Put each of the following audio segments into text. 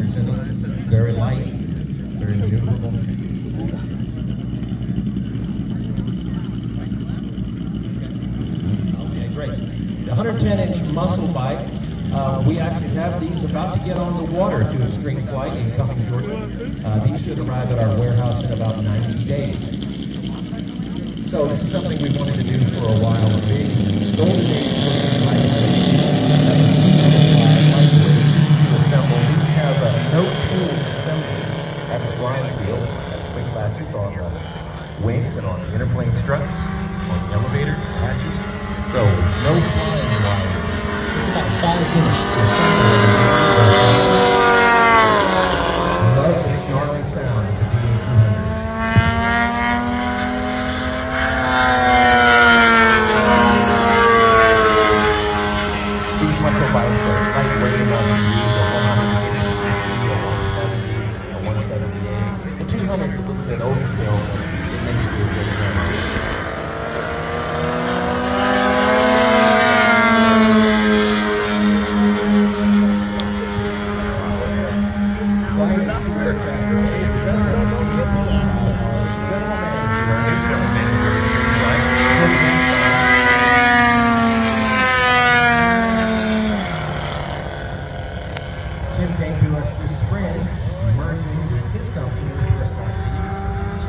Very light, very maneuverable. Okay, great. The 110-inch muscle bike, uh, we actually have these about to get on the water to a spring flight in Cumming, Georgia. Uh, these should arrive at our warehouse in about 90 days. So this is something we wanted to do for a while. Golden age of lightweight, lightweight to assemble. We have a no tool assembly at the flying field. On the wings and on the interplane struts, on the elevator hatches. So no flying wires. It's about five minutes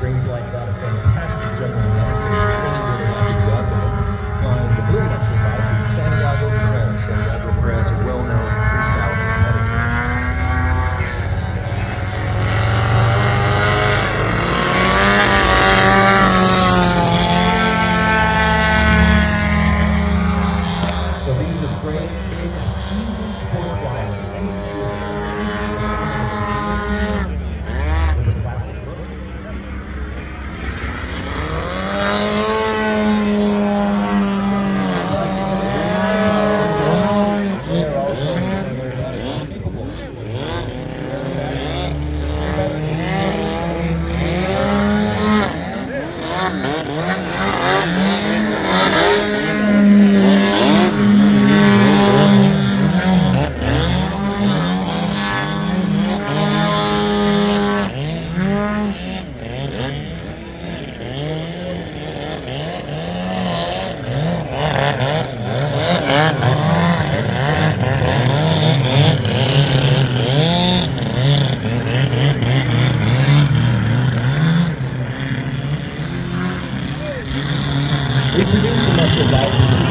Stringflight got a fantastic We produced the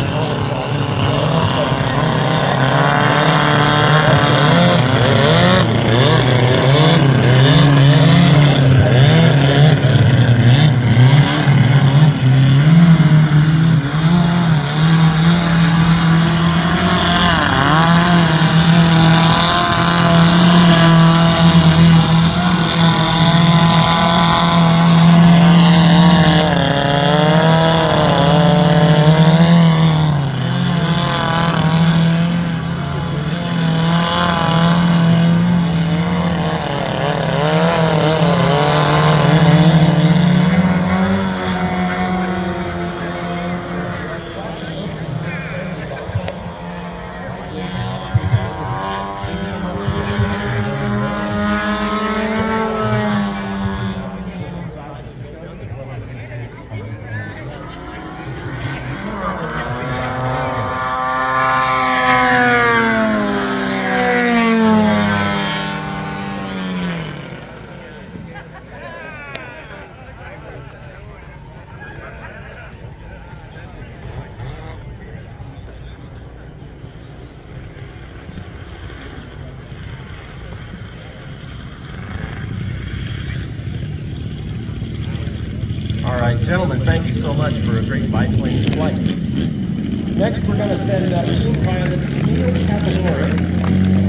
Gentlemen, thank you so much for a great biplane flight. Next, we're going to send uh, team pilot Neil Caponore